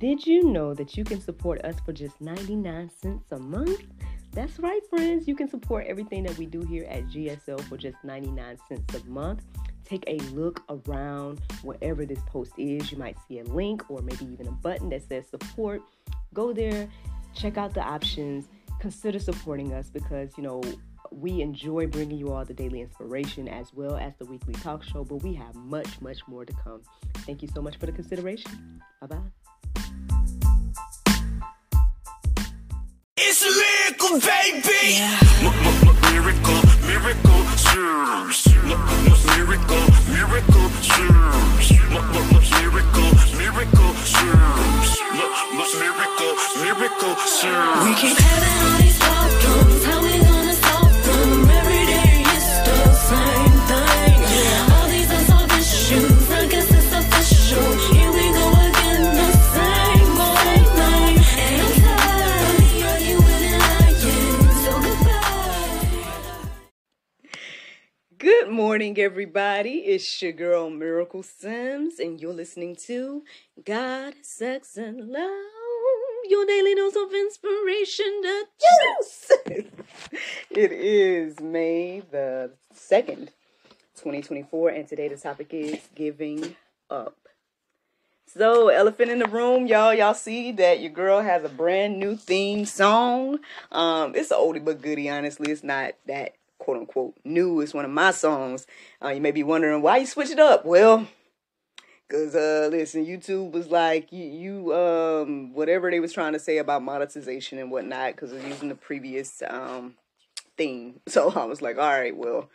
Did you know that you can support us for just 99 cents a month? That's right, friends. You can support everything that we do here at GSL for just 99 cents a month. Take a look around wherever this post is. You might see a link or maybe even a button that says support. Go there, check out the options, consider supporting us because, you know, we enjoy bringing you all the daily inspiration as well as the weekly talk show, but we have much, much more to come. Thank you so much for the consideration. Bye bye. It's a miracle, baby. Miracle, miracle, serves. Miracle, miracle, serves. Miracle, miracle, serves. Miracle, miracle, serves. We keep having all these problems. Morning, everybody. It's your girl Miracle Sims, and you're listening to God, Sex, and Love. Your daily dose of inspiration, the juice. it is May the 2nd, 2024, and today the topic is giving up. So, elephant in the room, y'all. Y'all see that your girl has a brand new theme song. Um, it's an oldie but goodie. Honestly, it's not that quote unquote new. It's one of my songs. Uh, you may be wondering why you switch it up. Well, cause uh, listen, YouTube was like you, you um, whatever they was trying to say about monetization and whatnot, cause of using the previous um theme. So I was like, all right, well.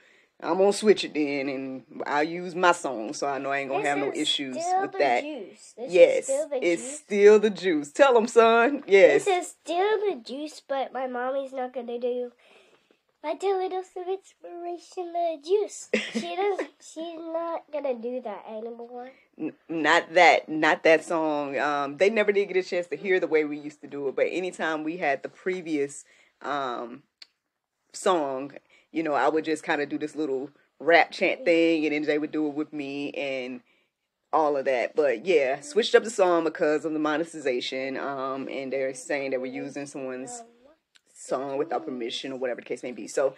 I'm gonna switch it then, and I'll use my song, so I know I ain't gonna This have no issues with that. Yes, is still the it's juice. still the juice. Tell them, son. Yes. This is still the juice, but my mommy's not gonna do my daily dose of inspiration, the juice. She doesn't. she's not gonna do that anymore. N- not that not that song um they never did get a chance to hear the way we used to do it but anytime we had the previous um song you know i would just kind of do this little rap chant thing and then they would do it with me and all of that but yeah switched up the song because of the monetization um and they're saying that we're using someone's song without permission or whatever the case may be so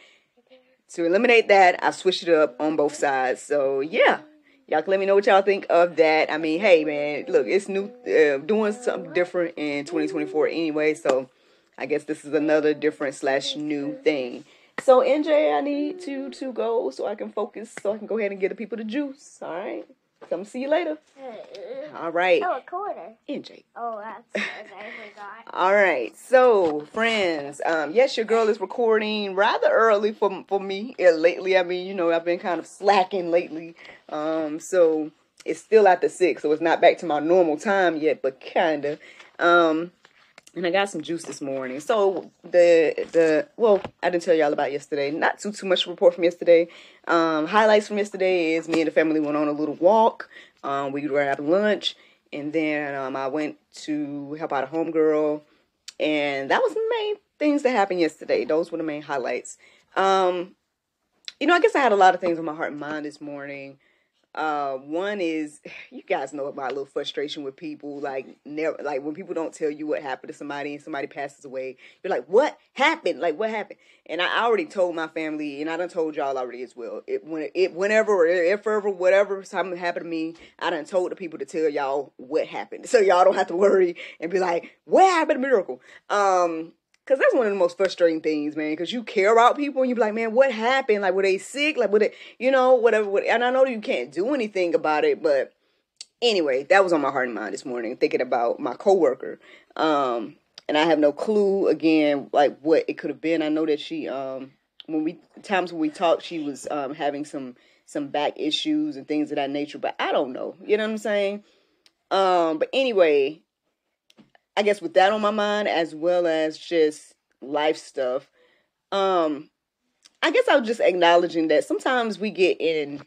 to eliminate that i switched it up on both sides so yeah Y'all can let me know what y'all think of that. I mean, hey man, look, it's new, uh, doing something different in 2024 anyway. So I guess this is another different slash new thing. So NJ, I need you to go so I can focus, so I can go ahead and get the people the juice. All right, come see you later. All right, Oh, a quarter. NJ. Oh, that's I forgot. All right, so friends, um, yes, your girl is recording rather early for for me. Yeah, lately, I mean, you know, I've been kind of slacking lately, um, so it's still after six, so it's not back to my normal time yet, but kinda. Um, and I got some juice this morning. So the the well, I didn't tell y'all about yesterday. Not too too much report from yesterday. Um, highlights from yesterday is me and the family went on a little walk. Um, we grabbed lunch, and then um, I went to help out a homegirl, and that was the main things that happened yesterday. Those were the main highlights. Um, you know, I guess I had a lot of things on my heart and mind this morning. Uh, one is you guys know my little frustration with people, like never, like when people don't tell you what happened to somebody and somebody passes away, you're like, what happened? Like what happened? And I already told my family, and I done told y'all already as well. It when it whenever or if ever whatever something happened to me, I done told the people to tell y'all what happened, so y'all don't have to worry and be like, what happened to Miracle? Um, Cause that's one of the most frustrating things, man. Cause you care about people and you be like, man, what happened? Like, were they sick? Like, were they, you know, whatever. what- And I know you can't do anything about it, but anyway, that was on my heart and mind this morning, thinking about my coworker. Um, and I have no clue again, like what it could have been. I know that she, um, when we times when we talked, she was um having some some back issues and things of that nature, but I don't know. You know what I'm saying? Um, but anyway, I guess with that on my mind, as well as just life stuff, um, I guess I was just acknowledging that sometimes we get in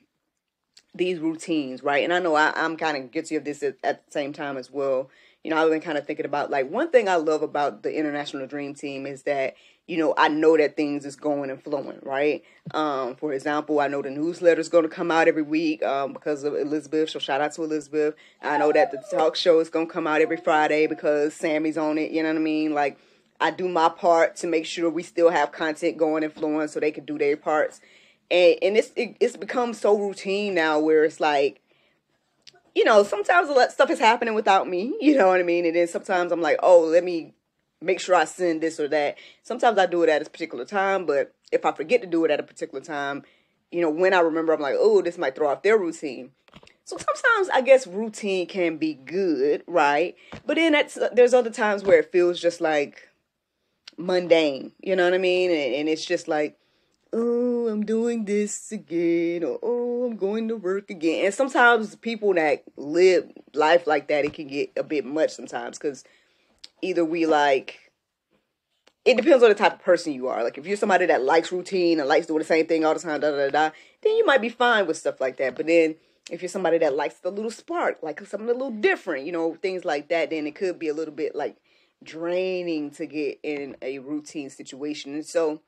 these routines, right? And I know I, I'm kind of guilty of this at, at the same time as well. You know, I've been kind of thinking about like one thing I love about the International Dream Team is that you know, I know that things is going and flowing, right? Um, for example, I know the newsletter is going to come out every week um, because of Elizabeth. So shout out to Elizabeth. I know that the talk show is going to come out every Friday because Sammy's on it. You know what I mean? Like, I do my part to make sure we still have content going and flowing so they can do their parts. And and it's it, it's become so routine now where it's like, you know, sometimes a lot stuff is happening without me. You know what I mean? And then sometimes I'm like, oh, let me make sure I send this or that. Sometimes I do it at a particular time, but if I forget to do it at a particular time, you know, when I remember, I'm like, oh, this might throw off their routine. So sometimes I guess routine can be good, right? But then that's, there's other times where it feels just like mundane, you know what I mean? And, and it's just like, oh, I'm doing this again, or oh, I'm going to work again. And sometimes people that live life like that, it can get a bit much sometimes because either we like it depends on the type of person you are. Like if you're somebody that likes routine and likes doing the same thing all the time, da da da, da then you might be fine with stuff like that. But then if you're somebody that likes the little spark, like something a little different, you know, things like that, then it could be a little bit like draining to get in a routine situation. And so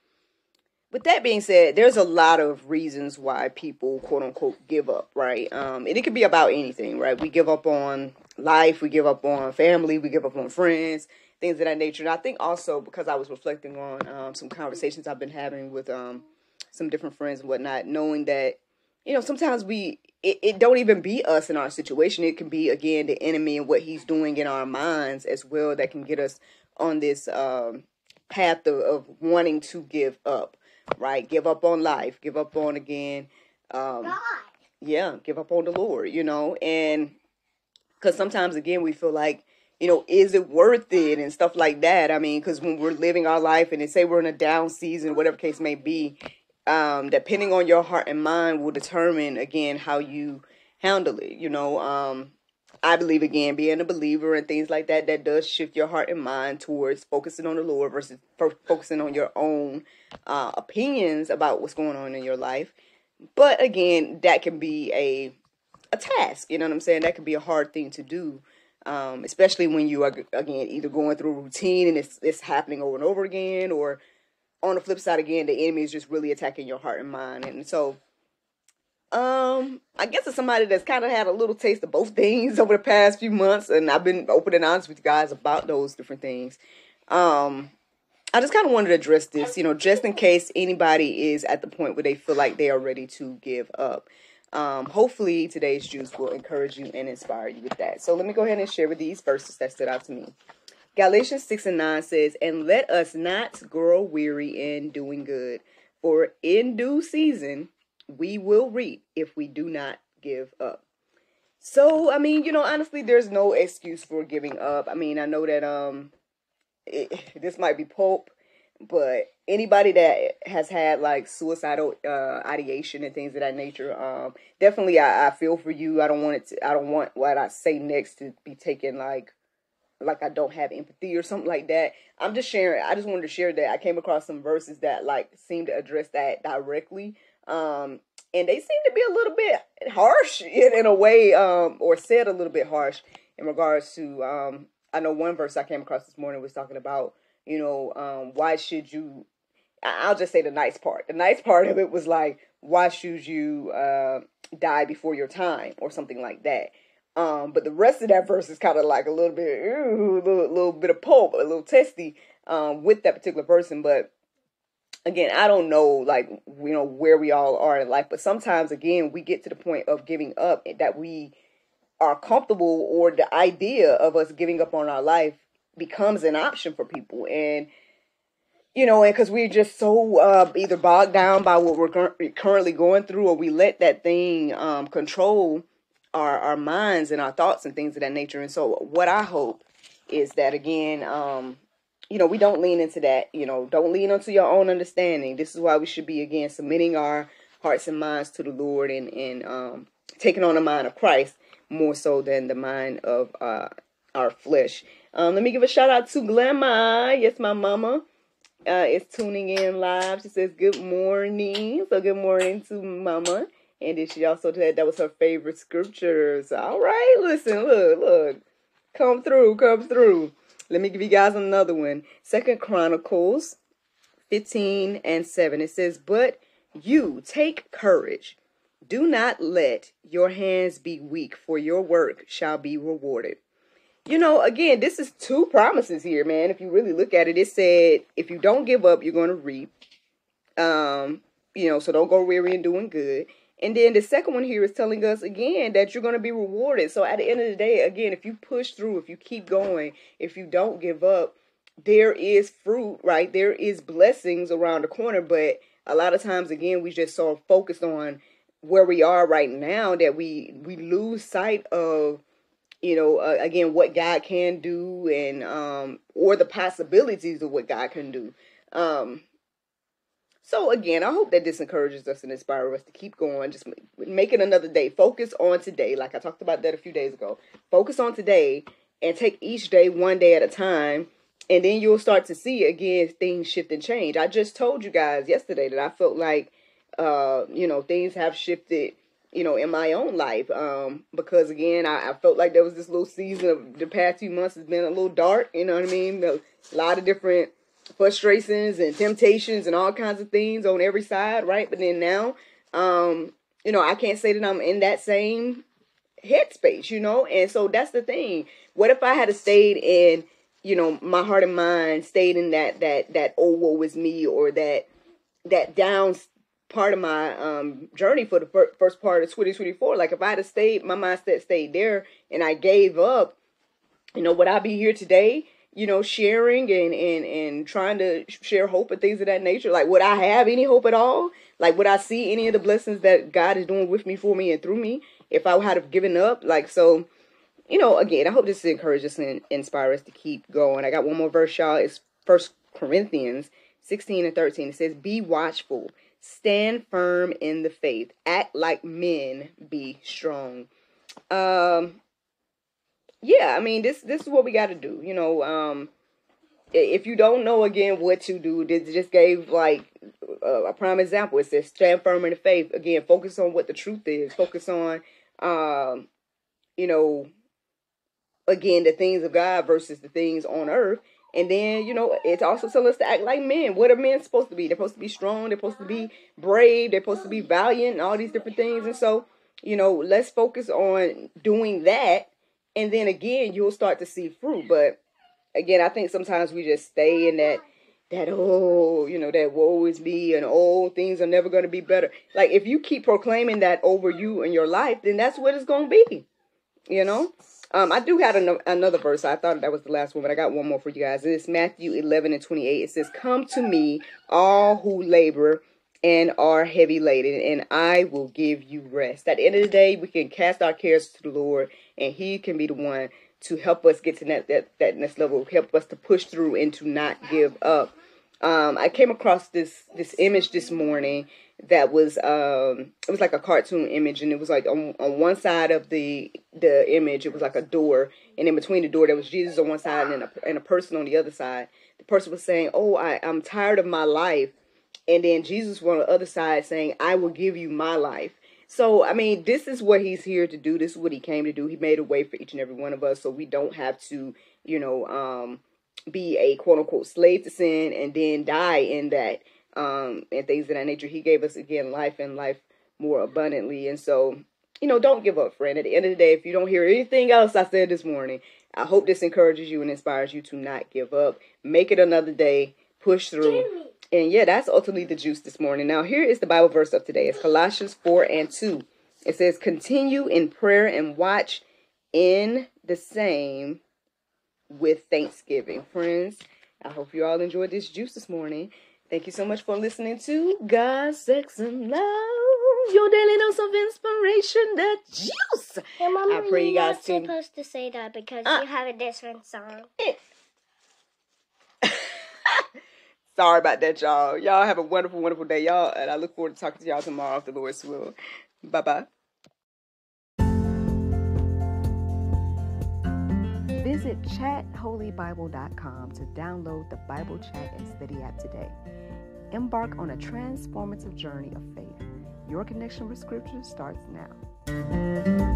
with that being said, there's a lot of reasons why people quote unquote give up, right? Um, and it could be about anything, right? We give up on life, we give up on family, we give up on friends, things of that nature. And I think also because I was reflecting on um, some conversations I've been having with um, some different friends and whatnot, knowing that you know sometimes we it, it don't even be us in our situation. It can be again the enemy and what he's doing in our minds as well that can get us on this um, path of, of wanting to give up right? Give up on life, give up on again. Um, yeah, give up on the Lord, you know, and because sometimes again we feel like, you know, is it worth it and stuff like that. I mean, because when we're living our life and they say we're in a down season, whatever case may be, um, depending on your heart and mind will determine again how you handle it. You know, um, I believe again, being a believer and things like that, that does shift your heart and mind towards focusing on the Lord versus fo- focusing on your own uh, opinions about what's going on in your life. But again, that can be a a task. You know what I'm saying? That can be a hard thing to do, um, especially when you are again either going through a routine and it's it's happening over and over again, or on the flip side again, the enemy is just really attacking your heart and mind. And so um, I guess it's somebody that's kind of had a little taste of both things over the past few months, and I've been open and honest with you guys about those different things. Um, I just kind of wanted to address this, you know, just in case anybody is at the point where they feel like they are ready to give up. Um, hopefully, today's juice will encourage you and inspire you with that. So, let me go ahead and share with these verses that stood out to me. Galatians 6 and 9 says, And let us not grow weary in doing good, for in due season we will reap if we do not give up. So, I mean, you know, honestly, there's no excuse for giving up. I mean, I know that um, it, this might be pulp, but anybody that has had like suicidal uh, ideation and things of that nature, um, definitely, I, I feel for you. I don't want it to. I don't want what I say next to be taken like like I don't have empathy or something like that. I'm just sharing. I just wanted to share that I came across some verses that like seem to address that directly. Um, and they seem to be a little bit harsh in, in a way, um, or said a little bit harsh in regards to. Um, I know one verse I came across this morning was talking about, you know, um, why should you? I'll just say the nice part. The nice part of it was like, why should you uh, die before your time or something like that. Um, but the rest of that verse is kind of like a little bit, ooh, a little, little bit of pulp, a little testy um, with that particular person. But again, I don't know, like you know, where we all are in life. But sometimes, again, we get to the point of giving up that we are comfortable, or the idea of us giving up on our life becomes an option for people, and you know, and because we're just so uh, either bogged down by what we're cur- currently going through, or we let that thing um, control our our minds and our thoughts and things of that nature. And so, what I hope is that again, um, you know, we don't lean into that. You know, don't lean onto your own understanding. This is why we should be again submitting our hearts and minds to the Lord and and um, taking on the mind of Christ more so than the mind of uh, our flesh. Um, let me give a shout out to Glamma. Yes, my mama uh, is tuning in live. She says good morning. So good morning to mama. And then she also said that was her favorite scriptures. All right, listen, look, look. Come through, come through. Let me give you guys another one. Second Chronicles 15 and 7. It says, But you take courage. Do not let your hands be weak, for your work shall be rewarded. You know, again, this is two promises here, man. If you really look at it, it said, if you don't give up, you're going to reap. Um, you know, so don't go weary in doing good. And then the second one here is telling us again that you're going to be rewarded. So at the end of the day, again, if you push through, if you keep going, if you don't give up, there is fruit, right? There is blessings around the corner. But a lot of times, again, we just so focused on where we are right now that we we lose sight of you know uh, again what god can do and um or the possibilities of what god can do. Um so again i hope that this encourages us and inspires us to keep going. Just make it another day. Focus on today. Like i talked about that a few days ago. Focus on today and take each day one day at a time and then you'll start to see again things shift and change. I just told you guys yesterday that i felt like uh, you know, things have shifted, you know, in my own life. Um, because again, I, I felt like there was this little season of the past few months has been a little dark, you know what I mean? A lot of different frustrations and temptations and all kinds of things on every side, right? But then now, um, you know, I can't say that I'm in that same headspace, you know? And so that's the thing. What if I had stayed in, you know, my heart and mind stayed in that that that oh woe is me or that that down part of my um journey for the fir- first part of 2024 like if i had stayed my mindset stayed there and i gave up you know would i be here today you know sharing and and and trying to share hope and things of that nature? Like would i have any hope at all? Like would i see any of the blessings that god is doing with me for me and through me if i had have given up? Like so you know again i hope this encourages and inspires us to keep going. I got one more verse y'all. It's first corinthians 16 and 13 it says be watchful stand firm in the faith. Act like men be strong. Um yeah i mean this this is what we got to do you know um if you don't know again what to do this just gave like a, a prime example. It says stand firm in the faith. Again focus on what the truth is. Focus on um you know again the things of god versus the things on earth and then, you know, it's also telling us to act like men. What are men supposed to be? They're supposed to be strong. They're supposed to be brave. They're supposed to be valiant and all these different things. And so, you know, let's focus on doing that. And then again, you'll start to see fruit. But again, I think sometimes we just stay in that, that, oh, you know, that woe is me and oh, things are never going to be better. Like if you keep proclaiming that over you and your life, then that's what it's going to be, you know? Um, I do have an- another verse. I thought that was the last one, but I got one more for you guys. It's Matthew 11 and 28. It says, Come to me, all who labor and are heavy laden, and I will give you rest. At the end of the day, we can cast our cares to the Lord, and He can be the one to help us get to that, that, that next level, help us to push through and to not give up. Um, I came across this this image this morning that was um it was like a cartoon image and it was like on, on one side of the the image it was like a door and in between the door there was jesus on one side and a, and a person on the other side. The person was saying oh I, i'm tired of my life and then jesus was on the other side saying i will give you my life. So i mean this is what he's here to do. This is what he came to do. He made a way for each and every one of us so we don't have to you know um be a quote unquote slave to sin and then die in that um and things of that nature. He gave us again life and life more abundantly. And so you know don't give up friend. At the end of the day if you don't hear anything else i said this morning i hope this encourages you and inspires you to not give up. Make it another day. Push through. And yeah that's ultimately the juice this morning. Now here is the bible verse of today. It's colossians 4 and 2 it says continue in prayer and watch in the same with Thanksgiving. Friends, I hope you all enjoyed this juice this morning. Thank you so much for listening to God, Sex, and Love, your daily dose of inspiration, the juice. Hey, Mama, I pray you you're guys not can- supposed to say that because Uh. you have a different song. Sorry about that, y'all. Y'all have a wonderful, wonderful day, y'all. And I look forward to talking to y'all tomorrow if the Lord's will. Bye bye. Visit chatholybible.com to download the Bible Chat and Study app today. Embark on a transformative journey of faith. Your connection with Scripture starts now.